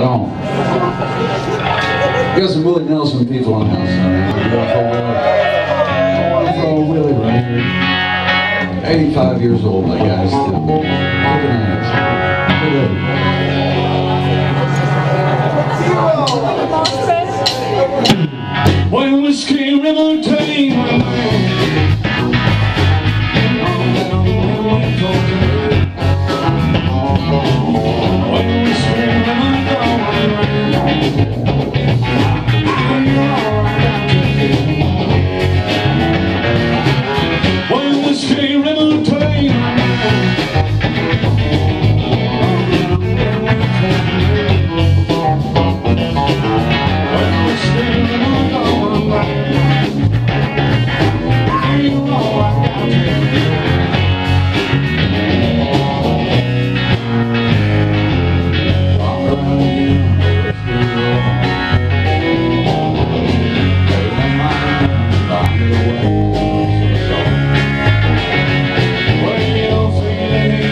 Right on. Got some Willie Nelson people in the house. Willie right here. 85 years old, that guy still. At. When whiskey river came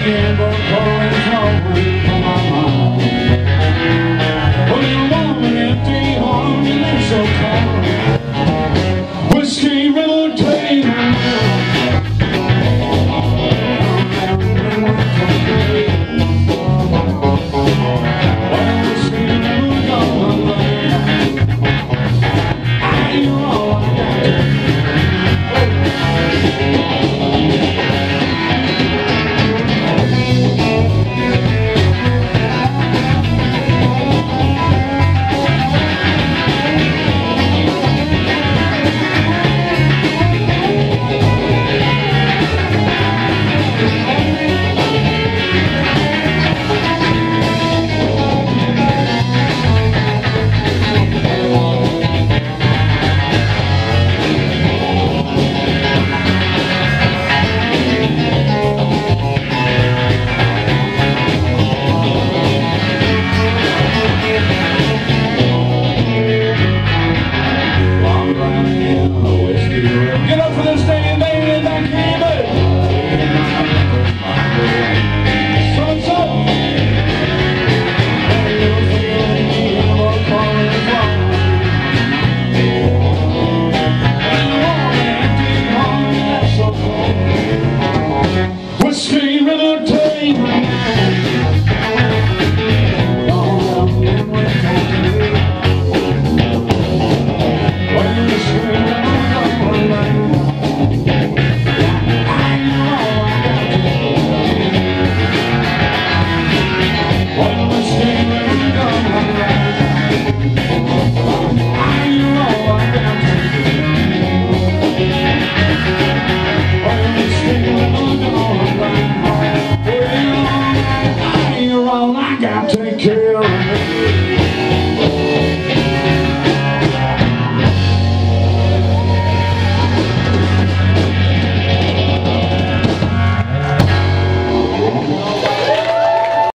Whiskey